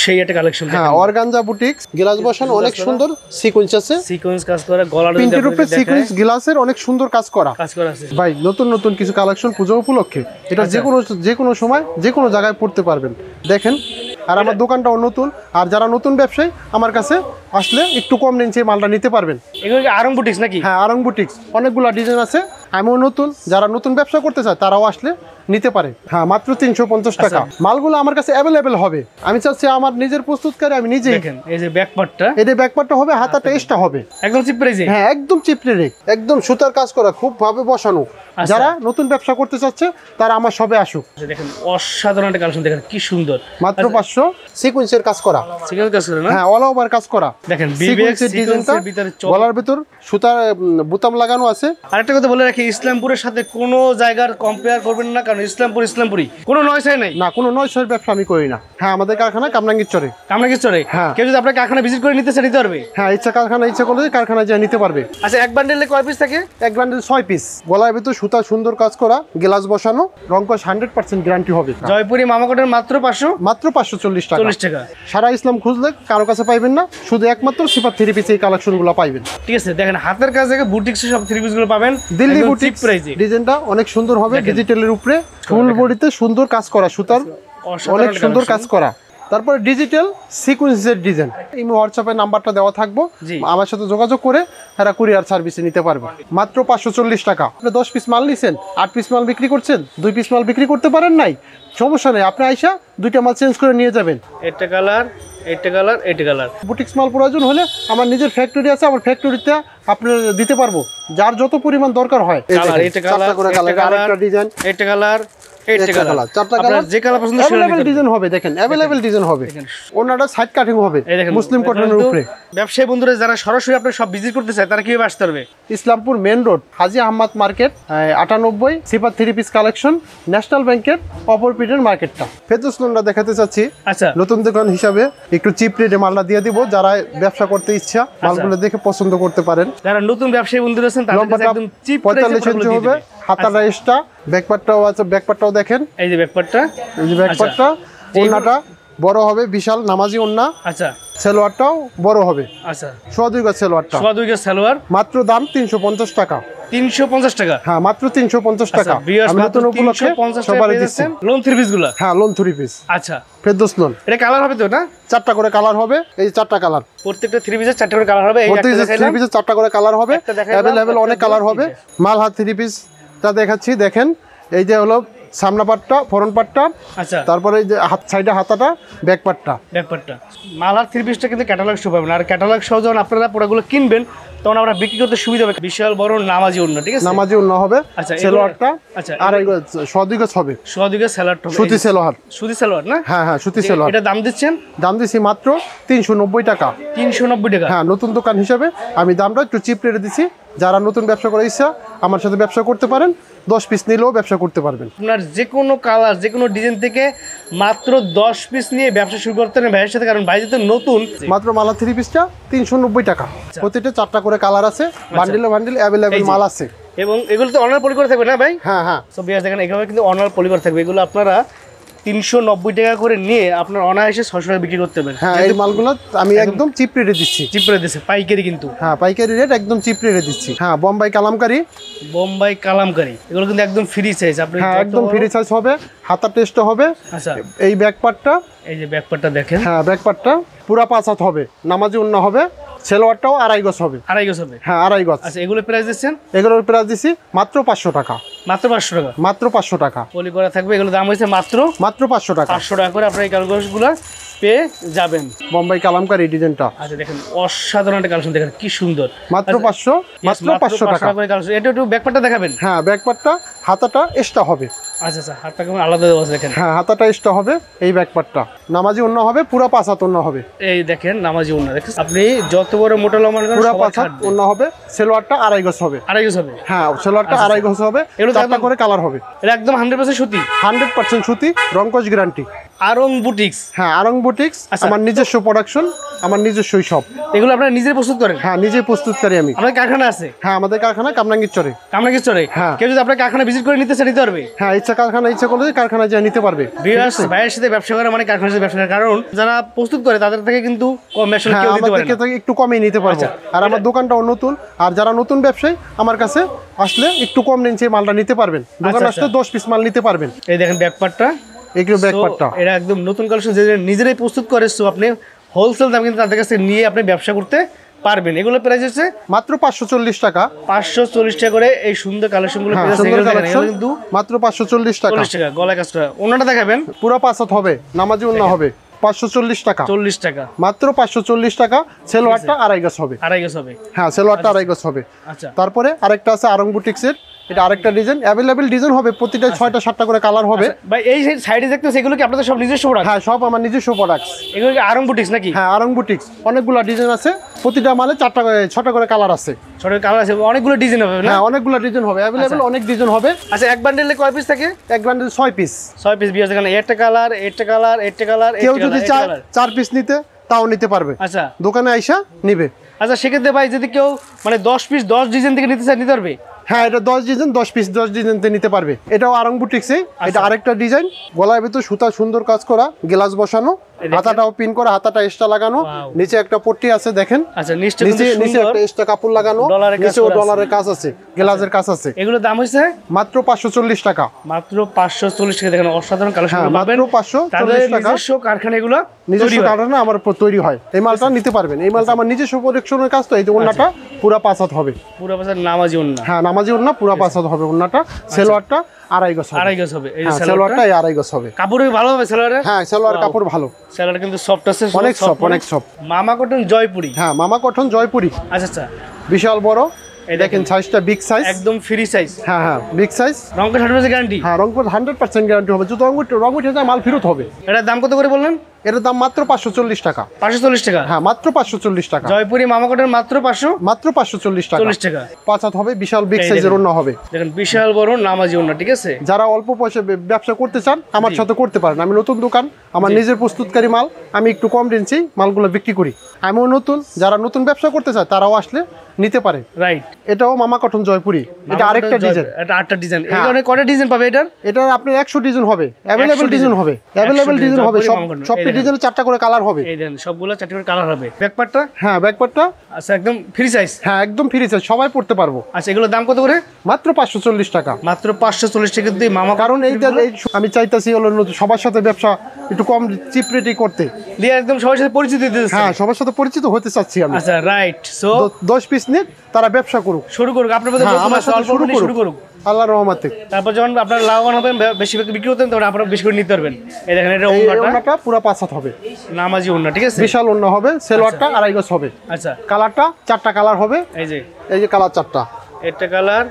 সেই একটা কালেকশন হ্যাঁ অর্গানজা বুটিক্স গ্লাস বসানো অনেক সুন্দর সিকোয়েন্স আছে। সিকোয়েন্স কাজ করা গলার প্রিন্টের উপরে সিকোয়েন্স গ্লাসের অনেক সুন্দর কাজ করা। কাজ করা আছে। ভাই নতুন নতুন কিছু কালেকশন পূজা উপলক্ষে। এটা যে কোনো যে কোনো সময় যে কোনো জায়গায় পড়তে পারবেন। দেখেন আর আমার দোকানটাও নতুন। আর যারা নতুন ব্যবসায়ী আমার কাছে আসলে একটু কম রেঞ্জে মালটা নিতে পারবেন। এগুলো আরং বুটিক্স নাকি? হ্যাঁ আরং বুটিক্স অনেকগুলো ডিজাইন আছে। আমিও নতুন। যারা নতুন ব্যবসা করতে চায় তারাও আসলে নিতে পারে। হ্যাঁ মাত্র তিনশো পঞ্চাশ টাকা। মালগুলো আমার কাছে অ্যাভেলেবেল হবে। আমি চাচ্ছি আমার নিজের প্রস্তুতকারী আমি নিজেই। এই যে ব্যাক পার্টটা এদের ব্যাকপারটা হবে হাতাটা এক্সট্রা হবে। একদম চিপ প্রাইজে হ্যাঁ একদম চিপড়ে রেক একদম সুতার কাজ করা খুব ভাবে বসানো। আচ্ছা। যারা নতুন ব্যবসা করতে চাচ্ছে তারা আমার সবে আসুক। দেখেন অসাধারণ একটা কালেকশন দেখেন কি সুন্দর। মাত্র পাঁচশো। সিকুয়েন্সের কাজ করা। সিকোয়েন্স কাজ করে হ্যাঁ অল ওভার কাজ করা। দেখেন গলার ভেতর সুতার বোতাম লাগানো আছে। আরেকটা কথা বলে রাখি ইসলামপুরের সাথে কোনো জায়গার কম্পেয়ার করবেন না কারণ ইসলামপুর ইসলামপুরি কোনো নয়সাই নাই? না কোনো নয়শোর ব্যবসা আমি করি না। হ্যাঁ আমাদের কারখানা কামরাঙ্গির চরে কিছু চলে হ্যাঁ। কেউ যদি আপনার কারখানা ভিজিট করে নিতে চায় নিতে পারবে? হ্যাঁ ইচ্ছা কারখানা ইচ্ছা করলে কারখানায় যা নিতে পারবে। আচ্ছা এক বান্ডেলে কয় পিস থাকে? এক বান্ডেল ছয় পিস গলার ভেতর সুতা সুন্দর কাজ করা গ্লাস বসানো রঙ্কশ হান্ড্রেড পার্সেন্ট গ্যারান্টি হবে। জয়পুরি মামাকোটের মাত্র পাঁচশো? মাত্র পাঁচশো চল্লিশ টাকা। চল্লিশ টাকা। সারা ইসলাম খুঁজলে কারও কাছে পাইবেন না শুধু একমাত্র সিফার থ্রি পিস এই কালেকশনগুলো পাইবেন। ঠিক আছে দেখেন হাতের কাজ থেকে বুটিক্সের সব থ্রি পিসগুলো পাবেন। দিল্লি বুটিক প্রাইজে ডিজাইনটা অনেক সুন্দর হবে ডিজিটালের উপরে। ফুল বডিতে সুন্দর কাজ করা সুতার। অনেক সুন্দর কাজ করা। তারপরে ডিজিটাল সিকুয়েন্সের ডিজাইন এই হোয়াটসঅ্যাপে নাম্বারটা দেওয়া থাকব। আমার সাথে যোগাযোগ করে এরা কুরিয়ার সার্ভিসে নিতে পারবে। মাত্র পাঁচশো চল্লিশ টাকা। আপনি দশ পিস মাল নিছেন আট পিস মাল বিক্রি করছেন দুই পিস মাল বিক্রি করতে পারেন নাই। সমস্যা নেই আপনি আইসা দুইটা মাল চেঞ্জ করে নিয়ে যাবেন। এটা কালার এটা কালার এটা কালার বুটিক্স মাল প্রয়োজন হলে আমার নিজের ফ্যাক্টরি আছে আমার ফ্যাক্টরিতে আপনার দিতে পারব। যার যত পরিমাণ দরকার হয়। এটা কালার এটা কালার এটা কালার কালার। চারটা আপনার কালার? যে পছন্দ সেটা অ্যাভেলেবল নিতে ডিজাইন হবে দেখেন অ্যাভেলেবল ডিজাইন হবে। ওনাটা সাইড কাটিং হবে। মুসলিম কটনের উপরে। ব্যবসায়ী বন্ধুরা যারা সরাসরি আপনার সব ভিজিট করতে চায় তারা কীভাবে আসতে পারবে? Islampur main road Haji Ahmad market আটানব্বই সিপার থ্রি পিস কালেকশন ন্যাশনাল ব্যাংকের মার্কেটটা ফেতুস লোনটা দেখাতে চাচ্ছি। আচ্ছা। নতুন দোকান হিসাবে একটু চিপ রেটে মালটা দিয়ে দিব যারা ব্যবসা করতে ইচ্ছা আচ্ছা। মালগুলো দেখে পছন্দ করতে পারেন। যারা নতুন ব্যবসায়ী বন্ধুরা আছেন তাদের একদম চিপ পঁয়তাল্লিশ ইঞ্চি হবে। হাতাটা এক্সট্রা ব্যাকপারটাও আছে ব্যাকপারটাও দেখেন। এই যে এই যে ব্যাকপারটা ওড়নাটা বড় হবে বিশাল নামাজি ওড়না। আচ্ছা। সেলোয়ারটাও বড় হবে। আচ্ছা। সোয়া দুই গজ সেলোয়ারটা। সোয়া দুই গজ সালোয়ার। মাত্র দাম তিনশো পঞ্চাশ টাকা। তিনশো পঞ্চাশ টাকা? হ্যাঁ মাত্র তিনশো পঞ্চাশ টাকা। আচ্ছা, viewers আমি মাত্র নতুন উপলক্ষে 350 টাকা সবারই পেয়ে লোন থ্রি পিসগুলা? হ্যাঁ লোন থ্রি পিস আচ্ছা। ফেরদোস লোন এটা কালার হবে তো না? চারটা করে কালার হবে এই চারটা কালার প্রত্যেকটা থ্রি পিসের চারটে করে কালার হবে এই থ্রি পিসের চারটা করে কালার হবে অ্যাভেলেবেল অনেক কালার হবে। মাল হাত থ্রি পিসটা দেখাচ্ছি দেখেন। এই যে হলো সামনা পাটটা ফরন পাটটা। আচ্ছা। তারপরে এই যে হাত সাইডে হাতাটা ব্যাক পাটটা। ব্যাক পাটটা। মালার থ্রি পিসটা কিন্তু ক্যাটালগ শো পাবেন। আর ক্যাটালগ সহ যখন আপনারা পোডাগুলো কিনবেন তখন আমরা বিক্রি করতে সুবিধা হবে। বিশাল বড় নামাজি অন্য ঠিক আছে? নামাজি অন্য হবে। আচ্ছা, সেলোয়ারটা আচ্ছা, আর সদিক হবে সোয়া দুই গজ স্যালাড সুতি সেলোয়ার। সুতি সালোয়ার না? হ্যাঁ হ্যাঁ সুতি সেলোয়ার। এটা দাম দিচ্ছেন? দাম দিছি মাত্র তিনশো নব্বই টাকা। তিনশো নব্বই টাকা। হ্যাঁ নতুন দোকান হিসাবে আমি দামটা একটু চিপ রেটে দিছি। যারা নতুন ব্যবসা করার ইচ্ছা আমার সাথে ব্যবসা করতে পারেন। দশ পিস নিলেও ব্যবসা করতে পারবেন। আপনার যে কোনো কালার যে কোনো ডিজাইন থেকে মাত্র দশ পিস নিয়ে ব্যবসা শুরু করতে পারেন ভাইয়ের সাথে কারণ ভাই যেহেতু নতুন। মাত্র মালা থ্রি পিসটা তিনশো নব্বই টাকা। প্রতিটা চারটা করে কালার আছে বান্ডিল বান্ডিল অ্যাভেলেবেল মাল আছে। এবং এগুলো তো অনার পরিবার করে থাকবে না ভাই? হ্যাঁ হ্যাঁ। সব বিয়ার দেখেন এখানে কিন্তু অনার পরিবার করে থাকবে। এগুলো আপনারা তিনশো নব্বই টাকা করে নিয়ে আপনার অনায়াসে ছশো টাকা বিক্রি করতে পারবেন হ্যাঁ এই মালগুলো আমি একদম চিপ রেটে দিচ্ছি। চিপ করে দিচ্ছে পাইকারি কিন্তু। হ্যাঁ পাইকারি রেট একদম চিপ রেটে দিচ্ছি। হ্যাঁ বোম্বাই কালামকারি। বোম্বাই কালামকারি এগুলো কিন্তু একদম ফ্রি সাইজ আপনি হ্যাঁ একদম ফ্রি সাইজ হবে হাতা টেস্ট হবে। আচ্ছা। এই ব্যাক পার্টটা এই যে ব্যাকপারটা দেখেন। হ্যাঁ ব্যাক পার্টটা পুরা পাঁচ হাত হবে নামাজি অন্য হবে। সেলোয়ারটাও আড়াই গজ হবে। আড়াই গজ হবে? হ্যাঁ আড়াই গজ। আচ্ছা এগুলো প্রাইস দিচ্ছেন? এগুলোর প্রাইস দিছি মাত্র পাঁচশো টাকা। মাত্র পাঁচশো টাকা? মাত্র পাঁচশো টাকা। পলি করা থাকবে এগুলো দাম হয়েছে মাত্র মাত্র পাঁচশো টাকা। পাঁচশো টাকা করে আপনার এই কাগজগুলো পেয়ে যাবেন। বোম্বাই কালামকারি ডিজাইনটা। আচ্ছা দেখেন অসাধারণ একটা কালেকশন দেখেন কি সুন্দর। মাত্র আচ্ছা, পাঁচশো মাত্র পাঁচশো টাকা। এটা একটু ব্যাকপারটা দেখাবেন? হ্যাঁ ব্যাক পার্টটা হাতাটা এক্সট্রা হবে। আচ্ছা আচ্ছা হাতটা কেমন আলাদা দেওয়া দেখেন। হ্যাঁ হাতাটা এক্সট্রা হবে এই ব্যাক নামাজি অন্য হবে পুরা পাঁচ হাত অন্য হবে। এই দেখেন নামাজি উন্না। দেখেন আপনি যত বড় মোটা লম্বা নেবেন, পাঁচ হাত অন্য হবে সেলোয়ারটা আড়াই গজ হবে। আড়াই গজ হবে? হ্যাঁ সেলোয়ারটা আড়াই গজ হবে এগুলো চারটা করে কালার হবে। এটা একদম হান্ড্রেড পার্সেন্ট সুতি। হান্ড্রেড পার্সেন্ট সুতি রঙ্কজ গ্যারান্টি আরং বুটিক্স হ্যাঁ আরং বুটিক্স আচ্ছা। আমার নিজস্ব প্রোডাকশন আমার নিজস্বই সব এগুলো আপনারা নিজে প্রস্তুত করেন? হ্যাঁ নিজে প্রস্তুতকারী আমি। আমাদের কারখানা আছে? হ্যাঁ আমাদের কারখানা কামরাঙ্গীর চরে। কামরাঙ্গীর চরে? হ্যাঁ। কেউ যদি আপনার কারখানা ভিজিট করে নিতে চায় নিতে পারবে? হ্যাঁ ইচ্ছা ইচ্ছা কারখানা ইচ্ছা করলে কারখানায় যা নিতে পারবে। ভাইয়ের সাথে ব্যবসা করা মানে কারখানার সাথে ব্যবসা করা। কারণ যারা প্রস্তুত করে তাদের থেকে কিন্তু কম হ্যাঁ কেউ দিতে পারে থেকে। একটু কমে নিতে পারব। আচ্ছা, আর আমার দোকানটাও নতুন। আর যারা নতুন ব্যবসায়ী আমার কাছে আসলে একটু কম নিচে মালটা নিতে পারবেন। দোকান আচ্ছা, আসলে দশ পিস মাল নিতে পারবেন। এই দেখেন ব্যাকপারটা এগুলো ব্যাকপারটা এটা একদম নতুন কালেকশন যে নিজেরাই প্রস্তুত করে সো আপনি হোলসেল দাম কিন্তু তাদের কাছে নিয়ে আপনি ব্যবসা করতে পারবেন। এগুলো প্রাইস হচ্ছে মাত্র পাঁচশো চল্লিশ টাকা। পাঁচশো চল্লিশ টাকা করে এই সুন্দর কালেকশনগুলো হ্যাঁ গুলো কিন্তু মাত্র পাঁচশো চল্লিশ টাকা। টাকা গলায় কাজ করা। ওনাটা দেখাবেন। পুরো পাঁচ হবে নামাজি অন্য হবে। পাঁচশো চল্লিশ টাকা। চল্লিশ টাকা। মাত্র পাঁচশো চল্লিশ টাকা। সেলোয়ারটা আড়াই গাছ হবে। আড়াই গেছে হবে। হ্যাঁ সেলোয়ারটা আড়াই গাছ হবে। আচ্ছা। তারপরে আরেকটা আছে আরং বুটিক্সের। এটা আরেকটা ডিজাইন অ্যাভেলেবেল ডিজাইন হবে প্রতিটা ছয়টা সাতটা করে কালার হবে। ভাই এই সাইডে দেখতে সেগুলো কি আপনাদের সব নিজস্ব প্রোডাক্ট হ্যাঁ সব আমার নিজস্ব প্রোডাক্টস এগুলো কি আরং বুটিক্স নাকি? হ্যাঁ আরং বুটিক্স অনেকগুলো ডিজাইন আছে প্রতিটা মালে চারটা করে ছটা করে কালার আছে। ছোট কালার আছে অনেকগুলো ডিজাইন হবে না? হ্যাঁ অনেকগুলো ডিজাইন হবে অ্যাভেলেবেল অনেক ডিজাইন হবে। আচ্ছা এক বান্ডেলে কয় পিস থাকে? এক বান্ডেল ছয় পিস ছয় পিস বিয়ে এখানে একটা কালার একটা কালার একটা কালার কেউ যদি চায় চার পিস নিতে তাও নিতে পারবে। আচ্ছা। দোকানে আইসা নিবে। আচ্ছা সেক্ষেত্রে ভাই যদি কেউ মানে দশ পিস দশ ডিজাইন থেকে নিতে চায় নিতে পারবে? হ্যাঁ এটা দশ ডিজাইন দশ পিস দশ ডিজাইনতে নিতে পারবে এটাও আরং বুটিক্সে আচ্ছা। এটা আরেকটা ডিজাইন গলায় ভেতর সুতা সুন্দর কাজ করা গ্লাস বসানো। হাতাটাও পিন করা হাতাটা এক্সট্রা লাগানো। নিচে একটা পট্টি আছে দেখেন। আচ্ছা নিচে নিচে একটা এক্সট্রা কাপড় লাগানো। নিচেও। ডলারের কাজ আছে গ্লাসের কাজ আছে। এগুলোর দাম হয়েছে? মাত্র পাঁচশো চল্লিশ টাকা। মাত্র পাঁচশো চল্লিশ টাকা। দেখেন অসাধারণ কালেকশন হ্যাঁ পাবেন মাত্র পাঁচশো তাদের চল্লিশ টাকা। নিজস্ব কারখানা এগুলো নিজস্ব হয়। আমার তৈরি হয়। এই মালটা নিতে পারবেন। এই মালটা আমার নিজস্ব প্রোডাকশনের কাজ তো এই যে পুরা পাঁচ হাত হবে। পুরো বাজার নামাজি হ্যাঁ নামাজি ওনা পুরা পাঁচ হাত হবে ওনাটা সেলোয়ারটা আড়াই গজ হবে। আড়াই গজ হবে। এই হ্যাঁ সেলোয়ারটা? আড়াই গজ হবে। কাপড় ভালো হবে সালোয়ারে হ্যাঁ সেলোয়ার কাপড় ভালো। সালোয়ার কিন্তু সফট আছে অনেক সফট অনেক সফট মামা কটন জয়পুরি। হ্যাঁ মামা কটন জয়পুরি। আচ্ছা আচ্ছা। বিশাল বড়। এই দেখেন সাইজটা বিগ সাইজ একদম ফ্রি সাইজ হ্যাঁ হ্যাঁ big size Rangpur hundred guarantee হ্যাঁ রংপুর হান্ড্রেড পার্সেন্ট গ্যারান্টি হবে। যদি রং উঠে রং উঠে যায় মাল ফেরত হবে। এটার দাম কত করে বললেন? এটার দাম মাত্র পাঁচশো চল্লিশ টাকা। পাঁচশো চল্লিশ টাকা? হ্যাঁ মাত্র পাঁচশো চল্লিশ টাকা। জয়পুরি মামা কটন মাত্র পাঁচশো? মাত্র পাঁচশো চল্লিশ টাকা। চল্লিশ টাকা। পাঁচ হবে বিশাল বিগ সাইজের অন্য হবে। দেখেন বিশাল বড় নামাজি অন্য ঠিক আছে? যারা অল্প পয়সা ব্যবসা করতে চান আমার সাথে করতে পারেন। আমি নতুন দোকান আমার নিজের প্রস্তুতকারী মাল আমি একটু কম রেঞ্জেই মালগুলো বিক্রি করি। আমিও নতুন যারা নতুন ব্যবসা করতে চায় তারাও আসলে নিতে পারে। রাইট এটাও মামা কটন জয়পুরি। এটা আরেকটা ডিজাইন এটা আটটা ডিজাইন। এখানে কটা ডিজাইন পাবে এটার? এটা আপনার একশো ডিজাইন হবে। অ্যাভেলেবেল 100 ডিজাইন হবে। অ্যাভেলেবেল ডিজাইন হবে সব সব এই ডিজাইনে চারটা করে কালার হবে। এই দেন সবগুলো চারটি করে কালার হবে। ব্যাকপারটা হ্যাঁ ব্যাকপারটা আচ্ছা একদম ফ্রি সাইজ হ্যাঁ একদম ফ্রি সাইজ সবাই পড়তে পারব। আচ্ছা এগুলোর দাম কত করে? মাত্র পাঁচশো চল্লিশ টাকা। মাত্র পাঁচশো চল্লিশ টাকা দিয়ে মামা কারণ এইটা এই আমি চাইতাছি হলো সবার সাথে ব্যবসা একটু কম চিপ রেটে করতে। দিয়ে একদম সবার সাথে পরিচিত দিতে হ্যাঁ সবার সাথে পরিচিত হতে চাচ্ছি আমি। আচ্ছা রাইট সো দশ পিস নিয়ে তারা ব্যবসা করুক। শুরু করুক আপনার হ্যাঁ শুরু করুক। আল্লাহ রহমাতে। তারপর যখন আপনার লাভবান হবেন বেশি বিক্রি করতেন তখন আপনারা বেশি করে নিতে পারবেন। এই দেখেন এটা ওন্নাটা পুরো পাঁচ হাত হবে। নামাজি ওন্না ঠিক আছে? বিশাল অন্য হবে সেলোয়ারটা আড়াই গজ হবে। আচ্ছা। কালারটা চারটা কালার হবে। এই যে। এই যে কালার চারটা। একটা কালার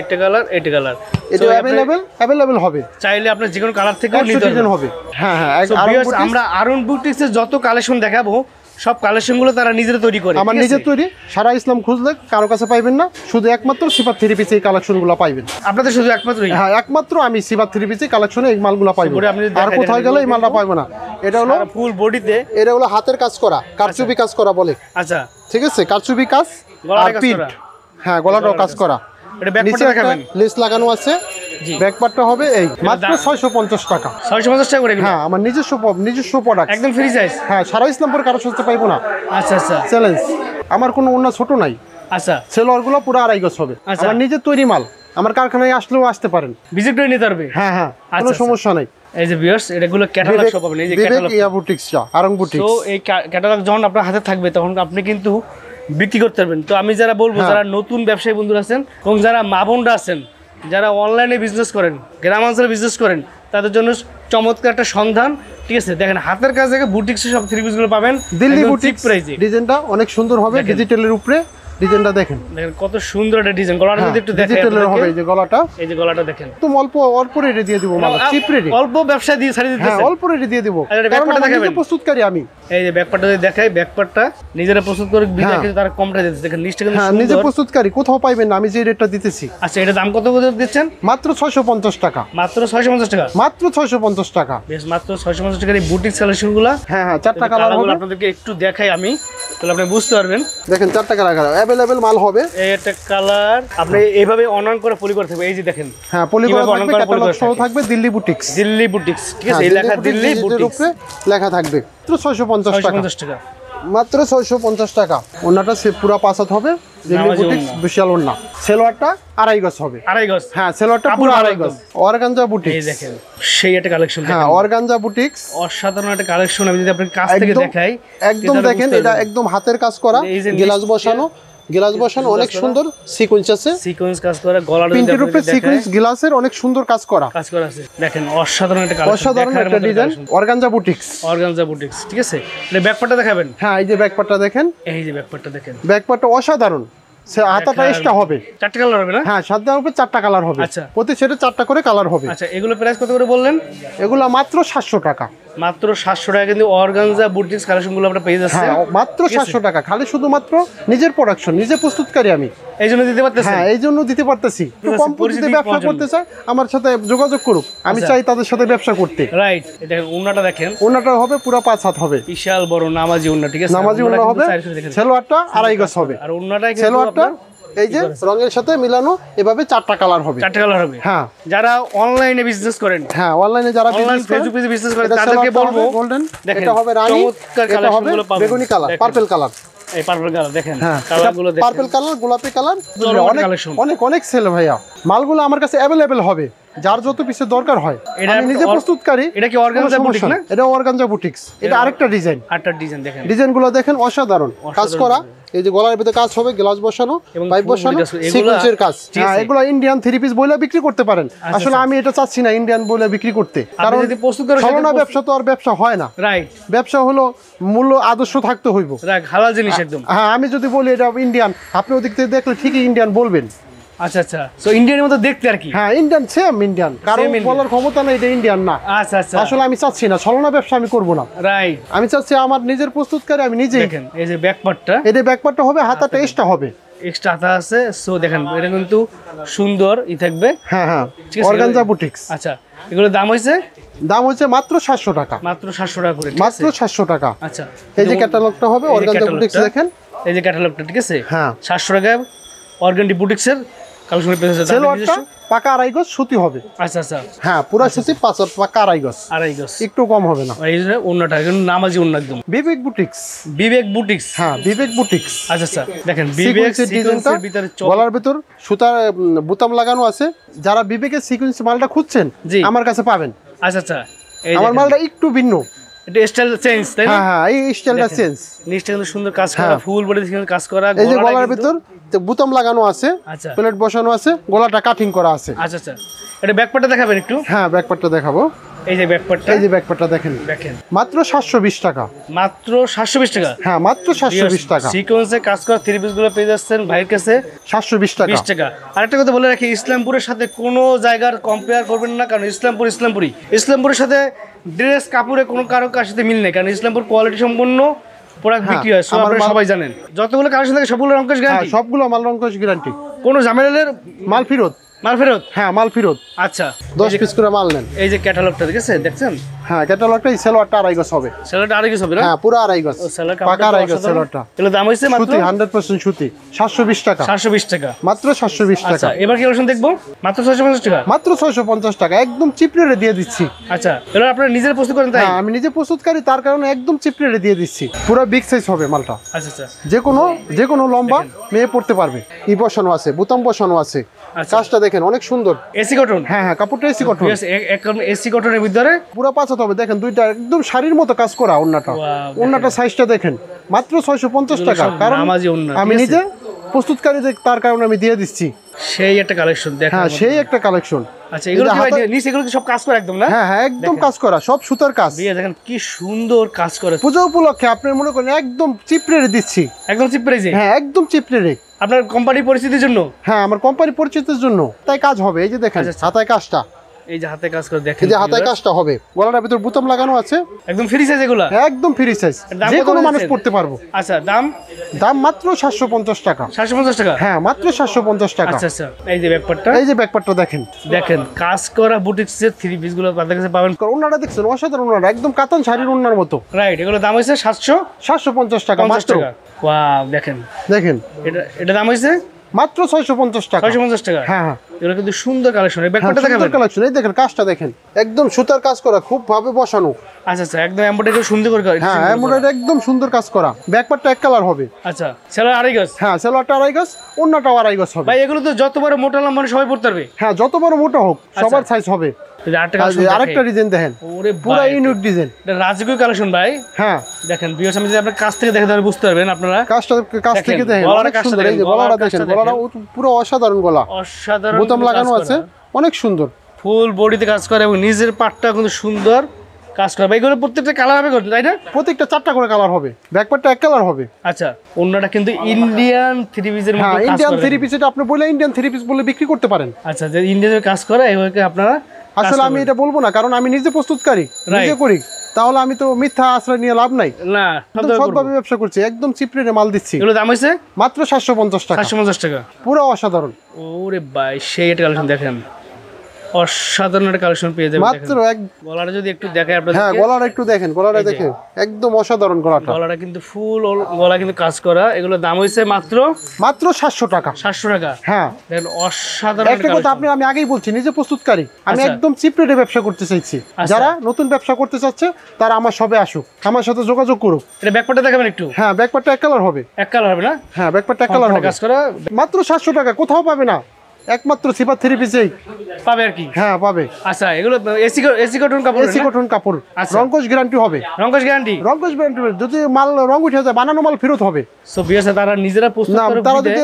একটা কালার এটা কালার। এটা অ্যাভেলেবেল অ্যাভেলেবেল হবে। চাইলে আপনার যে কোনো কালার থেকে একশো নিতে পারবেন। হবে। হ্যাঁ হ্যাঁ আমরা আরুন বুটিক্সের যত কালেকশন দেখাবো সব কালেকশনগুলো তারা নিজেরা তৈরি করে আমার নিজের তৈরি সারা ইসলাম খুঁজলে কারও কাছে পাইবেন না শুধু একমাত্র সিপার থ্রি পিসে এই কালেকশনগুলো পাইবেন। আপনাদের শুধু একমাত্র হ্যাঁ একমাত্র আমি সিপার থ্রি পিসে কালেকশনে এই মালগুলো পাইবো। আর কোথায় গেলে এই মালটা পাইবো না। এটা হলো ফুল বডিতে এটা হলো হাতের কাজ করা কারচুপি কাজ করা বলে। আচ্ছা। ঠিক আছে? কারচুপি কাজ আর পিঠ হ্যাঁ গলাটাও কাজ। করা। এটা ব্যাক নিচে দেখাবেন লেস লাগানো আছে। জি। হবে এই। মাত্র দাম- ছয়শো পঞ্চাশ টাকা। ছয়শো পঞ্চাশ টাকা করে হ্যাঁ আমার নিজস্ব নিজস্ব প্রোডাক্ট একদম ফ্রি সাইজ হ্যাঁ সারা ইসলামপুর কারও সাথে পাইবো না। আচ্ছা আচ্ছা। চ্যালেঞ্জ আমার কোনো অন্য ছোট নাই। আচ্ছা। সেলোয়ারগুলো পুরো আড়াই গজ হবে। আচ্ছা। আমার নিজের তৈরি মাল। আমার কারখানায় আসলেও আসতে পারেন। ভিজিট করে নিতে পারবে? হ্যাঁ হ্যাঁ কোনো সমস্যা নাই। এই যে ভিউয়ার্স এটাগুলো ক্যাটালগ সব পাবেন। এই যে ক্যাটালগ ইয়া বুটিক্সটা আরং বুটিক্স তো এই ক্যাটালগ যখন আপনার হাতে থাকবে তখন আপনি কিন্তু বিক্রি করতে পারবেন তো আমি যারা বলব হ্যাঁ। যারা নতুন ব্যবসায়ী বন্ধুরা আছেন এবং যারা মা বোনরা আছেন যারা অনলাইনে বিজনেস করেন গ্রামাঞ্চলে বিজনেস করেন তাদের জন্য চমৎকার একটা সন্ধান ঠিক আছে দেখেন হাতের কাজ থেকে বুটিক্সে সব থ্রি পিসগুলো পাবেন দিল্লি বুটিক প্রাইজে ডিজাইনটা অনেক সুন্দর হবে। ডিজিটালের উপরে ডিজাইনটা দেখেন। দেখেন কত সুন্দর একটা ডিজাইন। গলাটা যদি একটু দেখেন ডিজিটালের হবে এই যে গলাটা। এই যে গলাটা দেখেন। অল্প অল্প রেটে দিয়ে দিব মাল চিপ রেটে অল্প ব্যবসা দিয়ে ছাড়িয়ে হ্যাঁ অল্প রেটে দিয়ে দিব। কারণ নিজে প্রস্তুতকারী আমি। এই যে ব্যাকপার্টটা যদি দেখাই ব্যাকপার্টটা নিজেরা প্রস্তুত করে বিদায় হ্যাঁ। কিন্তু তারা কমটা দিতেছে। দেখেন কিন্তু হ্যাঁ নিজে প্রস্তুতকারী কোথাও পাইবেন না আমি যে রেটটা দিতেছি। আচ্ছা এটা দাম কত করে দিচ্ছেন? মাত্র ছয়শো পঞ্চাশ টাকা। মাত্র ছয়শো পঞ্চাশ টাকা? মাত্র ছয়শো পঞ্চাশ টাকা। বেশ মাত্র ছয়শো পঞ্চাশ টাকার এই বুটিক কালেকশনগুলো হ্যাঁ হ্যাঁ চারটা কালার হবে। আপনাদেরকে একটু দেখাই আমি তাহলে আপনি বুঝতে পারবেন। দেখেন চারটা কালার অ্যাভেলেবেল মাল হবে। একটা কালার আপনি এইভাবে অনলাইন করে পলি করতে হবে এই যে দেখেন। হ্যাঁ পলি করা থাকবে ক্যাটালগ সহ থাকবে দিল্লি বুটিক্স দিল্লি বুটিক্স ঠিক আছে হ্যাঁ, এই লেখা দিল্লি বুটিক্স লেখা থাকবে। মাত্র ছয়শো পঞ্চাশ ছয়শো টাকা পঞ্চাশ টাকা। মাত্র ছয়শো পঞ্চাশ টাকা। ওনাটা সে পুরো পাসাত হবে। দিল্লি বুটিক্স বিশাল ওন্না সেলোয়ারটা আড়াই গজ হবে। আড়াই গজ। হ্যাঁ সেলোয়ারটা পুরো আড়াই। গজ। অর্গানজা এই দেখেন সেই একটা কালেকশন হ্যাঁ অর্গানজা বুটিক্স অসাধারণ একটা কালেকশন আমি যদি আপনার কাছ থেকে দেখাই একদম দেখেন এটা একদম হাতের কাজ করা গ্লাস বসানো। গ্লাস বসানো অনেক সুন্দর সিকোয়েন্স আছে। সিকোয়েন্স কাজ করা গলার প্রিন্টের উপরে সিকোয়েন্স গ্লাসের অনেক সুন্দর কাজ করা। কাজ করা আছে। দেখেন অসাধারণ একটা কালেকশন অসাধারণ একটা design organza boutiques organza boutiques ঠিক আছে? এটা ব্যাকপার্টটা দেখাবেন? হ্যাঁ এই যে ব্যাকপার্টটা দেখেন। এই যে ব্যাকপার্টটা দেখেন। ব্যাকপার্টটা অসাধারণ। সে হাতাটা এক্সট্রা হবে। চারটে কালার হবে না? হ্যাঁ সাত দেওয়ার চারটা কালার হবে। আচ্ছা। প্রতি সেটে চারটা করে কালার হবে। আচ্ছা এগুলো প্রাইস কত করে বললেন? এগুলো মাত্র সাতশো টাকা। মাত্র সাতশো টাকা কিন্তু অর্গানজা বুটিক্স কালেকশনগুলো আপনার পেয়ে যাচ্ছে হ্যাঁ মাত্র সাতশো টাকা খালি শুধুমাত্র নিজের প্রোডাকশন নিজে প্রস্তুতকারী আমি। এই জন্য দিতে পারতেছেন? হ্যাঁ এই জন্য দিতে পারতেছি। কম পুঁজিতে ব্যবসা করতে চায় আমার সাথে যোগাযোগ করুক। আমি আচ্ছা। চাই তাদের সাথে ব্যবসা করতে। রাইট এটা উন্নাটা দেখেন। ওনাটা হবে পুরো পাঁচ হাত হবে। বিশাল বড় নামাজি উন্না ঠিক আছে? নামাজি ওনা হবে সেলোয়ারটা আড়াই গজ হবে। আর উন্নাটাই সেলোয়ারটা এই যে রঙের সাথে মিলানো এভাবে চারটা কালার হবে। চারটে কালার হবে। হ্যাঁ। যারা অনলাইনে বিজনেস করেন হ্যাঁ অনলাইনে যারা বিজনেস করে ফেসবুক পেজে বিজনেস করেন তাদেরকে বলব গোল্ডেন এটা হবে রানী এটা হবে বেগুনি কালার পার্পল কালার এই পার্পল কালার দেখেন হ্যাঁ। কালারগুলো দেখেন। পার্পল কালার গোলাপি কালার অনেক অনেক অনেক সেল ভাইয়া। মালগুলো আমার কাছে অ্যাভেলেবেল হবে যার যত পিসের দরকার হয়। আমি নিজে প্রস্তুতকারী এটা কি সমস্যা boutique না? এটা অর্গানজা বুটিক্স এটা আরেকটা ডিজাইন আটটা ডিজাইন দেখেন। ডিজাইনগুলো দেখেন অসাধারণ। কাজ করা এই যে গলার ভিতরে কাজ হবে গ্লাস বসানো পাইপ বসানো সিকুয়েন্সের এগুলা- কাজ। হ্যাঁ এগুলো ইন্ডিয়ান থ্রি পিস বইলা বিক্রি করতে পারেন। আসলে আমি এটা চাচ্ছি না ইন্ডিয়ান বইলা বিক্রি করতে। কারণ যদি প্রস্তুত করে ছলনা ব্যবসা তো আর ব্যবসা হয় না। রাইট ব্যবসা হলো মূল্য আদর্শ থাকতে হইব। রাইট হালাল জিনিস একদম। হ্যাঁ আমি যদি বলি এটা ইন্ডিয়ান আপনি ওদিক থেকে দেখলে ঠিকই ইন্ডিয়ান বলবেন। আচ্ছা আচ্ছা। সো ইন্ডিয়ানের মতো দেখতে আর কি? হ্যাঁ ইন্ডিয়ান সেম ইন্ডিয়ান কারণ বলার ক্ষমতা নেই এটা ইন্ডিয়ান না। আচ্ছা আচ্ছা। আসলে আমি চাচ্ছি না ছলনা ব্যবসা আমি করব না। রাইট আমি চাচ্ছি আমার নিজের প্রস্তুতকারী আমি নিজেই। দেখেন এই যে ব্যাক পার্টটা এটা ব্যাকপারটা হবে হাতাটা এক্সট্রা হবে। এক্সট্রা হাতা আছে। সো দেখেন এটা কিন্তু সুন্দর ই থাকবে। হ্যাঁ হ্যাঁ অর্গানজা বুটিক্স আচ্ছা এগুলোর দাম হয়েছে? দাম হচ্ছে মাত্র সাতশো টাকা। মাত্র সাতশো টাকা করে মাত্র সাতশো টাকা। আচ্ছা। এই যে ক্যাটালগটা হবে অর্গানজা বুটিক্স দেখেন। এই যে ক্যাটালগটা ঠিক আছে? হ্যাঁ। সাতশো টাকায় অর্গানডি বুটিক্সের কালেকশন পেয়েছে সেলোয়ারটা পাকা আড়াই গজ সুতি হবে। আচ্ছা আচ্ছা। হ্যাঁ পুরা সুতি পাঁচ পাকা আড়াই গজ। আড়াই গজ। একটু কম হবে না। এই যে অন্যটা কিন্তু নামাজি অন্য একদম। বিবেক বুটিক্স। বিবেক বুটিক্স। হ্যাঁ বিবেক বুটিক্স। আচ্ছা আচ্ছা দেখেন বিবেক ডিজাইনটা গলার ভিতর সুতার বোতাম লাগানো আছে। যারা বিবেকের সিকোয়েন্স মালটা খুঁজছেন। আমার কাছে পাবেন। আচ্ছা আচ্ছা। আমার মালটা একটু ভিন্ন। এটা স্টাইল চেঞ্জ তাই না? হ্যাঁ হ্যাঁ এই স্টাইলটা চেঞ্জ নিচটা কিন্তু সুন্দর কাজ করা হ্যাঁ। ফুল বডি কিন্তু কাজ করা এই যে গলার ভিতর বুতাম লাগানো আছে আচ্ছা। প্লেট বসানো আছে গলাটা কাটিং করা আছে। আচ্ছা আচ্ছা। এটা ব্যাকপার্টটা দেখাবেন একটু। হ্যাঁ দেখাবো। এই যে এই যে দেখেন। দেখেন। মাত্র সাতশো বিশ টাকা। মাত্র সাতশো বিশ টাকা? হ্যাঁ মাত্র টাকা। সিকোয়েন্সে কাজ করা থ্রি পিসগুলো পেয়ে যাচ্ছেন ভাইয়ের কাছে সাতশো বিশ টাকা। বিশ টাকা। আরেকটা কথা বলে রাখি ইসলামপুরের সাথে কোনো জায়গার কম্পেয়ার করবেন না কারণ ইসলামপুর ইসলামপুরই। ইসলামপুরের সাথে ড্রেস কাপড়ে কোনো কারও কার সাথে মিল নেই কারণ ইসলামপুর কোয়ালিটি সম্পন্ন প্রোডাক্ট হ্যাঁ, বিক্রি হয় আপনারা সবাই জানেন। যতগুলো কালেকশন থাকে সবগুলো রঙ্কেশ হ্যাঁ গ্যারান্টি সবগুলো মাল রঙ্কশ গ্যারান্টি কোনো ঝামেলার মাল ফেরত। মাল ফেরত? হ্যাঁ মাল ফেরত। আচ্ছা। দশ পিস করে মাল নেন। এই যে ক্যাটালগটা আছে দেখছেন? হ্যাঁ ক্যাটালগটা এই সেলোয়ারটা আড়াই গজ হবে। স্যালাড আরও কিছু হবে না? হ্যাঁ পুরো আড়াই গজ। পাকা আড়াই গজ সেলোয়ারটা এগুলো দাম হয়েছে মাত্র? সুতি হান্ড্রেড পার্সেন্ট সুতি। সাতশো বিশ টাকা। সাতশো বিশ টাকা। মাত্র সাতশো বিশ টাকা। আচ্ছা এবার কি দেখব? মাত্র ছয়শো পঞ্চাশ টাকা? মাত্র ছয়শো পঞ্চাশ টাকা। একদম চিপ রেটে দিয়ে দিচ্ছি। আচ্ছা আপনারা নিজের প্রস্তুত করেন তাই? হ্যাঁ আমি নিজে প্রস্তুতকারী তার কারণে একদম চিপ রেটে দিয়ে দিচ্ছি। পুরো বিগ সাইজ হবে মালটা। আচ্ছা আচ্ছা। যে কোনো যে কোনো লম্বা মেয়ে পড়তে পারবে। ই বসানো আছে বোতাম বসানো আছে। আচ্ছা। কাজটা দেখেন অনেক সুন্দর। AC cotton? হ্যাঁ হ্যাঁ কাপড়টা এসি কটন। এসি কটনের ভিতরে? পুরো পাঁচাতে হবে। দেখেন দুইটা একদম শাড়ির মতো কাজ করা ওন্নাটা ওন্নাটা সাইজটা দেখেন মাত্র ছয়শো পঞ্চাশ টাকা। কারণ আমি নিজে প্রস্তুতকারী তার কারণে আমি দিয়ে দিচ্ছি। সেই একটা কালেকশন হ্যাঁ সেই একটা কালেকশন আচ্ছা এগুলো নিচে এগুলো কি সব কাজ করে একদম না? হ্যাঁ হ্যাঁ একদম কাজ করা সব সুতার কাজ। দেখেন কি সুন্দর কাজ করে। পুজো উপলক্ষে আপনি মনে করেন একদম চিপ রেটে দিচ্ছি। একদম চিপ হ্যাঁ একদম চিপ রেটে আপনার কোম্পানির পরিস্থিতির জন্য? হ্যাঁ আমার কোম্পানি পরিচিতের জন্য। তাই কাজ হবে এই যে দেখেন আচ্ছা, হাতায় কাজটা। এই যে হাতে কাজ করে দেখেন এই যে হাতায় কাজটা হবে। গলাটার ভিতর বোতাম লাগানো আছে। একদম ফ্রি সাইজ এগুলা? একদম ফ্রি সাইজ যে কোনো মানুষ পড়তে পারব। আচ্ছা দাম? দাম মাত্র সাতশো পঞ্চাশ টাকা। সাতশো পঞ্চাশ টাকা? হ্যাঁ মাত্র সাতশো পঞ্চাশ টাকা। আচ্ছা আচ্ছা। এই যে ব্যাপারটা? এই যে ব্যাকপারটা দেখেন। দেখেন কাজ করা বুটিক্সের থ্রি পিসগুলো তাদের কাছে পাবেন। ওনারা দেখছেন অসাধারণ ওনারা একদম কাতান শাড়ির ওনার মতো। রাইট এগুলো দাম সাতশো সাতশো পঞ্চাশ টাকা পঞ্চাশ মাত্র। ওয়াও দেখেন। দেখেন। এটা এটা দাম হয়েছে? মাত্র ছয়শো পঞ্চাশ টাকা। হ্যাঁ হ্যাঁ। এগুলো কিন্তু সুন্দর কালেকশন। এই হ্যাঁ, সুন্দর কালেকশন। এই দেখেন কাজটা দেখেন। একদম সুতার কাজ করা খুব ভাবে বসানো। আচ্ছা আচ্ছা একদম এমব্রয়ডারি সুন্দর করে করে- হ্যাঁ এমব্রয়ডারি একদম সুন্দর কাজ করা। ব্যাকপারটা এক কালার হবে। আচ্ছা সেলার আড়াই গজ? হ্যাঁ সেলোয়ারটা আড়াই গজ অন্যটাও আড়াই গজ হবে। ভাই এগুলো তো যত বড় মোটা লম্বা সবাই পড়তে পারবে। হ্ঁ যত বড় মোটা হোক সবার সাইজ হবে। আরেকটা আর কালেকশন আরেকটা ডিজাইন দেখেন। পুরো ইউনিক ডিজাইন রাজকীয় কালেকশন ভাই। হ্যাঁ। দেখেন বিয়ের সামনে যদি কাছ থেকে দেখে তাহলে বুঝতে পারবেন আপনারা। কাজটা কাছ থেকে দেখেন। অনেক সুন্দর এই যে দেখেন, গলাটা দেখেন গলাটা পুরো অসাধারণ গলা। অসাধারণ বোতাম লাগানো আছে অনেক সুন্দর। ফুল বডিতে কাজ করে এবং নিজের পাটটা কিন্তু সুন্দর কাজ করে। ভাই এগুলো প্রত্যেকটা কালার হবে তাই না? প্রত্যেকটা চারটা করে কালার হবে। ব্যাকপারটা এক কালার হবে। আচ্ছা অন্যটা কিন্তু ইন্ডিয়ান থ্রি পিসের হ্যাঁ ইন্ডিয়ান থ্রি পিস এটা আপনি বলে ইন্ডিয়ান থ্রি পিস বলে বিক্রি করতে পারেন। আচ্ছা যে ইন্ডিয়ানের কাজ করে এগুলোকে আপনারা আসলে আমি এটা বলব না কারণ আমি নিজে প্রস্তুতকারী নিজে করি। তাহলে আমি তো মিথ্যা আশ্রয় নিয়ে লাভ নাই। না সৎভাবে ব্যবসা করছি একদম চিপড়ে রেটে মাল দিচ্ছি। এগুলো দাম হয়েছে? মাত্র সাতশো পঞ্চাশ টাকা। সাতশো পঞ্চাশ টাকা। পুরো অসাধারণ। ওরে ভাই সেই এটা কালেকশন দেখেন। অসাধারণ কালেকশন পেয়ে যাবেন মাত্র এক গলাটা যদি একটু হ্যাঁ গলাটা একটু দেখেন গলাটা দেখেন একদম অসাধারণ গলাটা। গলাটা কিন্তু ফুল গলা কিন্তু কাজ করা। এগুলো দাম হয়েছে মাত্র মাত্র সাতশো টাকা। সাতশো টাকা। হ্যাঁ। দেখেন অসাধারণ একটা কথা আপনি আমি আগেই বলছি নিজে প্রস্তুতকারী। আমি আচ্ছা। একদম চিপ রেটে ব্যবসা করতে চাইছি। আচ্ছা। যারা নতুন ব্যবসা করতে চাচ্ছে তারা আমার সবে আসুক। আমার সাথে যোগাযোগ করুক। এটা দেখাবেন একটু? হ্যাঁ ব্যাকপারটা এক কালার হবে। এক কালার হবে না? হ্যাঁ এক কালার হবে। কাজ করা? মাত্র সাতশো টাকা কোথাও পাবে না। একমাত্র সিপার থ্রি পিসেই পাবে আর কি? হ্যাঁ পাবে। আচ্ছা এগুলো এসি এসি কটন কাপড় এসি কটন কাপড়। আচ্ছা। রঙ্কশ গ্যারান্টি হবে। রঙ্কশ গ্যারান্টি রঙ্কশ গ্যারান্টি যদি মাল রং উঠে যায় বানানো মাল ফেরত হবে। সো বিয়াসে তারা নিজেরা প্রস্তুত না তারা যদি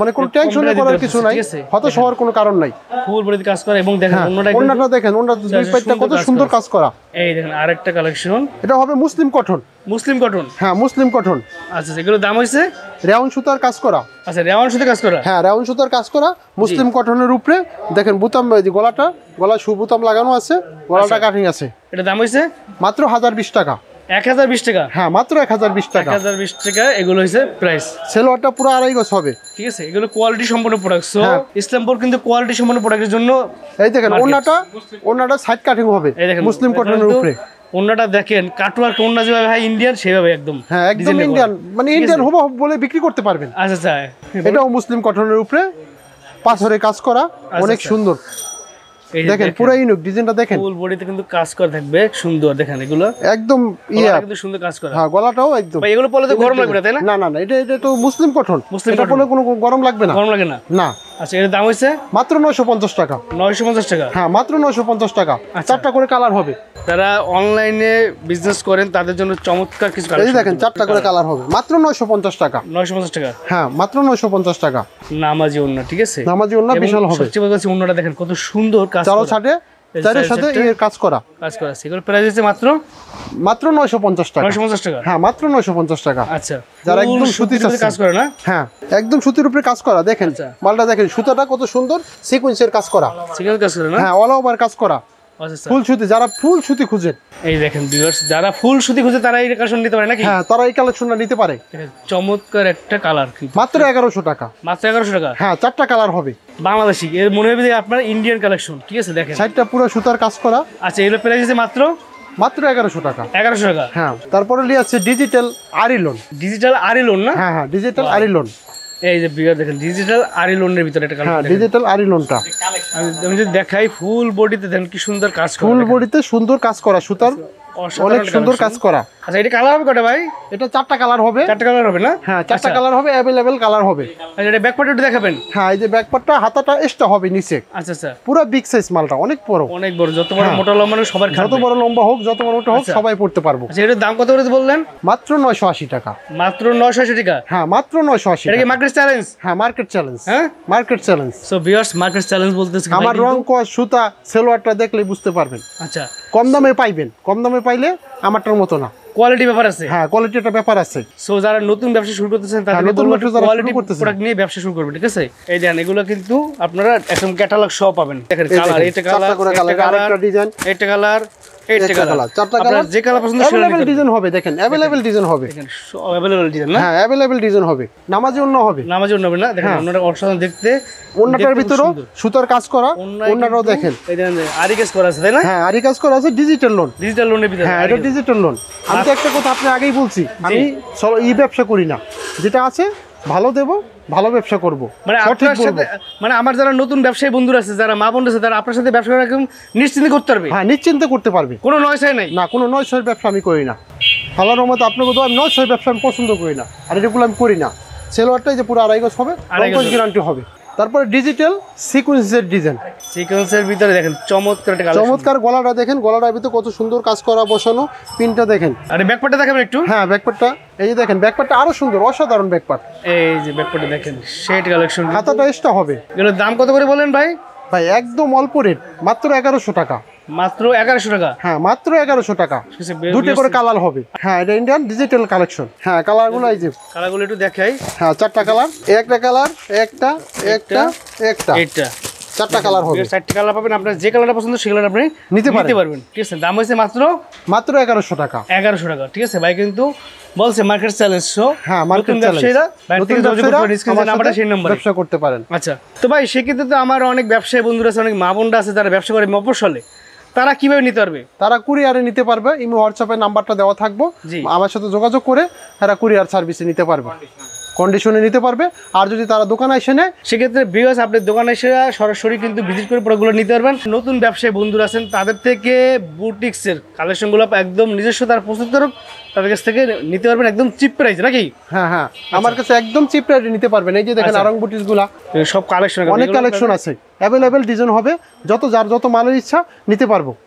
মানে কোনো টেনশনে করার কিছু নাই? হতাশ হওয়ার কোনো কারণ নাই। ফুল বডিতে কাজ করে এবং দেখেন হ্যাঁ অন্যটা অন্যটা দেখেন অন্যটা দুই পাইটটা কত সুন্দর কাজ করা। এই দেখেন আরেকটা কালেকশন এটা হবে মুসলিম কটন মুসলিম কটন হ্যাঁ মুসলিম কটন আচ্ছা এগুলো দাম হয়েছে রেওয়ান সুতার কাজ করা। আচ্ছা রেওয়ান সাথে কাজ করা? হ্যাঁ রেওয়ান সুতার কাজ করা। মুসলিম কটনের উপরে দেখেন বুতাম গলাটা গলা সু বুতাম লাগানো আছে গলাটা কাটিং আছে। এটা দাম হয়েছে মাত্র হাজার বিশ টাকা। এক হাজার বিশ টাকা? হ্যাঁ মাত্র এক হাজার বিশ এক টাকা হাজার বিশ টাকা এগুলো হয়েছে প্রাইস সেলোয়ারটা পুরো আড়াই গজ হবে। ঠিক আছে এগুলো কোয়ালিটি সম্পন্ন প্রোডাক্ট সো হ্যাঁ। ইসলামপুর কিন্তু কোয়ালিটি সম্পন্ন প্রোডাক্টের জন্য এই দেখেন ওনাটা ওনাটা সাইড কাটিং হবে মুসলিম কটনের উপরে। অন্যটা দেখেন কাটুয়ার কোনটা যেভাবে হয় ইন্ডিয়ান সেভাবে একদম হ্যাঁ একদম। ইন্ডিয়ান মানে ইন্ডিয়ান হব বলে বিক্রি করতে পারবেন। আচ্ছা আচ্ছা এটাও মুসলিম কটনের উপরে। পাথরে কাজ করা অনেক আচ্ছা। সুন্দর। দেখেন পুরো ইউনিক ডিজাইনটা দেখেন। ফুল বডিতে কিন্তু কাজ করা থাকবে সুন্দর দেখেন এগুলো। একদম ইয়া। কিন্তু সুন্দর কাজ করা। হ্যাঁ গলাটাও একদম। ভাই এগুলো তো গরম লাগবে না তাই না? না না এটা এটা তো মুসলিম কটন। মুসলিম এটা। পরলে কোনো গরম লাগবে না। গরম লাগে না? না। আচ্ছা এর দাম হয়েছে? মাত্র নয়শো পঞ্চাশ টাকা। নয়শো পঞ্চাশ টাকা? হ্যাঁ মাত্র নয়শো পঞ্চাশ টাকা। আচ্ছা। চারটা করে কালার হবে। যারা অনলাইনে বিজনেস করেন তাদের জন্য চমৎকার কিছু এই দেখেন চারটা করে কালার হবে। মাত্র নয়শো পঞ্চাশ টাকা। নয়শো পঞ্চাশ টাকা? হ্যাঁ মাত্র নয়শো পঞ্চাশ টাকা। নামাজি অন্য ঠিক আছে? নামাজি এবং বিশাল হবে। সবচেয়ে বড় হচ্ছে অন্যটা দেখেন কত সুন্দর কাজ চারো। ছাটে চারের চারের সাথে সাথে- এর কাজ করা। কাজ করা। আছে প্রাইস হচ্ছে মাত্র? টাকা। হ্যাঁ মাত্র নয়শো পঞ্চাশ টাকা। আচ্ছা। যারা একদম সুতির কাজ করে না? হ্যাঁ একদম সুতির উপরে কাজ করা। দেখেন আচ্ছা। মালটা দেখেন সুতাটা কত সুন্দর সিকুয়েন্সের কাজ করা। সিঙ্গেল কাজ করে হ্যাঁ অল ওভার কাজ করা। ফুল সুতি যারা ফুল সুতি খুঁজেন এই দেখেন ভিউয়ার্স যারা ফুল সুতি খুঁজে তারা এই কালেকশন নিতে পারে নাকি? হ্যাঁ তারা এই কালেকশনটা নিতে পারে। চমৎকার একটা কালার মাত্র টাকা। মাত্র টাকা? হ্যাঁ চারটা কালার হবে। বাংলাদেশি। এর মনে হবে যে আপনার ইন্ডিয়ান কালেকশন ঠিক আছে দেখেন। সাইডটা পুরো সুতার কাজ করা। আচ্ছা এগুলো প্রাইস আছে মাত্র? মাত্র এগারোশো টাকা। এগারোশো টাকা? হ্যাঁ তারপরে নিয়ে আছে ডিজিটাল আরি লোন ডিজিটাল না? হ্যাঁ হ্যাঁ ডিজিটাল এই যে বিয়ার দেখেন ডিজিটাল আরি লোনের ভিতরে একটা হ্যাঁ ডিজিটাল আরি লোনটা আমি যদি দেখাই ফুল বডিতে দেখেন কি সুন্দর কাজ করা ফুল বডিতে সুন্দর কাজ করা সুতার অনেক সুন্দর কাজ করা। আচ্ছা এটা কালার হবে কটা ভাই? এটা চারটা কালার হবে। চারটা কালার হবে না? হ্যাঁ চারটা কালার হবে অ্যাভেলেবেল কালার হবে। আচ্ছা এটা ব্যাক দেখাবেন। হ্যাঁ এই যে হাতাটা এক্সট্রা হবে নিচে। আচ্ছা আচ্ছা। পুরো বিগ সাইজ মালটা অনেক বড়। অনেক বড় যত বড় হ্যাঁ। মোটা লম্বা হোক সবার যত বড় লম্বা হোক যত বড় মোটা হোক আচ্ছা। সবাই পড়তে পারব। আচ্ছা এটার দাম কত করে বললেন? মাত্র নয়শো আশি টাকা। মাত্র নয়শো আশি টাকা? হ্যাঁ মাত্র নয়শো আশি এটা কি মার্কেট চ্যালেঞ্জ হ্যাঁ মার্কেট চ্যালেঞ্জ হ্যাঁ? Market challenge so viewers market challenge বলতেছে আমার রং কস সুতা সেলোয়ারটা দেখলে বুঝতে পারবেন। আচ্ছা। কম দামে পাইবেন কম দামে পাইলে আমারটার মতো না। কোয়ালিটি ব্যাপার আছে? হ্যাঁ কোয়ালিটি একটা ব্যাপার আছে। সো যারা নতুন ব্যবসা শুরু করতেছেন তারা নতুন ব্যবসা যারা কোয়ালিটি। প্রোডাক্ট নিয়ে ব্যবসা শুরু করবেন ঠিক আছে? এই দেন এগুলো কিন্তু আপনারা একদম ক্যাটালগ সহ পাবেন। দেখেন কালার দেখেন, এটা কালার এটা কালার এটা কালার এটা একটা কালার কালার চারটা আপনার কালার যে কালার পছন্দ সেটা ডিজাইন হবে দেখেন অ্যাভেলেবেল ডিজাইন হবে। দেখেন ডিজাইন না? হ্যাঁ অ্যাভেলেবেল ডিজাইন হবে। নামাজি অন্য হবে। নামাজ অন্য হবে না? দেখেন হ্যাঁ। অন্যটা অসাধারণ দেখতে অন্যটার দেখতে খুব ভিতরেও সুন্দর। সুতার কাজ করা অন্যটাও দেখেন। এই দেখেন আরি কেস করা আছে তাই না? হ্যাঁ আরি কাজ করা আছে ডিজিটাল লোন ডিজিটাল লোনের ভিতরে হ্যাঁ এটা ডিজিটাল লোন আমি তো একটা কথা আপনি আগেই বলছি আমি ই ব্যবসা করি না। যেটা আছে ভালো দেব ভালো ব্যবসা করব। মানে আপনার সাথে মানে আমার যারা নতুন ব্যবসায়ী বন্ধুরা আছে যারা মা বন্ধু আছে তারা আপনার সাথে ব্যবসা করা একদম নিশ্চিন্তে করতে পারবে? হ্যাঁ নিশ্চিন্তে করতে পারবে। কোনো নয়সাই নাই? না কোনো নয় ব্যবসা আমি করি না। আল্লাহর মতো আপনাকে তো আমি নয় ব্যবসা আমি পছন্দ করি না। আর এগুলো আমি করি না। সেলোয়ারটাই যে পুরো আড়াই গজ হবে আড়াই গজ। গ্যারান্টি হবে। তারপরে ডিজিটাল সিকুয়েন্সের ডিজাইন সিকোয়েন্সের ভিতরে দেখেন চমৎকার একটা চমৎকার গলাটা দেখেন গলাটার ভিতরে কত সুন্দর কাজ করা বসানো পিনটা দেখেন। আর ব্যাকপার্টটা দেখাবেন একটু? হ্যাঁ ব্যাকপার্টটা এই যে দেখেন ব্যাকপার্টটা আরও সুন্দর অসাধারণ ব্যাকপার্ট এই যে ব্যাকপার্টটা দেখেন সেট কালেকশন খাতাটা এক্সট্রা হবে। এগুলোর দাম কত করে বলেন ভাই? ভাই একদম অল্প রেট মাত্র এগারোশো টাকা। মাত্র এগারোশো টাকা? হ্যাঁ মাত্র এগারোশো টাকা। দুটো করে কালার হবে। হ্যাঁ এটা ইন্ডিয়ান ডিজিটাল কালেকশন হ্যাঁ কালারগুলো এই যে। কালারগুলো একটু দেখাই। হ্যাঁ চারটা কালার। একটা কালার একটা একটা একটা। চারটা কালার হবে। চারটি কালার পাবেন। আপনার যে কালারটা পছন্দ সেই কালার আপনি নিতে পারবেন। ঠিক আছে দাম হয়েছে মাত্র মাত্র এগারোশো টাকা। এগারোশো টাকা। ঠিক আছে ভাই কিন্তু বলছে মার্কেট চ্যালেঞ্জ শো হ্যাঁ মার্কেট ব্যবসায়ীরা নতুন ব্যবসায়ীরা নাম্বারটা সেই নম্বরে ব্যবসা করতে পারেন। আচ্ছা তো ভাই সেক্ষেত্রে তো আমার অনেক ব্যবসায়ী বন্ধুরা আছে অনেক মা বোনরা আছে যারা ব্যবসা করে মফসলে তারা কীভাবে নিতে পারবে? তারা কুরিয়ারে নিতে পারবে। ইমো হোয়াটসঅ্যাপে নাম্বারটা দেওয়া থাকব। আমার সাথে যোগাযোগ করে তারা কুরিয়ার সার্ভিসে নিতে পারবে। কন্ডিশনে নিতে পারবে। আর যদি তারা দোকানে এসে নেয় সেক্ষেত্রে বিকজ আপনি দোকানে এসে সরাসরি কিন্তু ভিজিট করে প্রোডাক্টগুলো নিতে পারবেন। নতুন ব্যবসায়ী বন্ধুরা আছেন তাদের থেকে বুটিক্সের কালেকশনগুলো একদম নিজস্ব তার প্রস্তুত করুক তাদের কাছ থেকে নিতে পারবেন একদম চিপ প্রাইস নাকি? হ্যাঁ হ্যাঁ। আমার কাছে একদম চিপ রেটে নিতে পারবেন। এই যে দেখেন আচ্ছা। আরং বুটিসগুলা সব কালেকশন অনেক কালেকশন আছে। অ্যাভেলেবেল ডিজাইন হবে যত যার যত মালের ইচ্ছা নিতে পারব।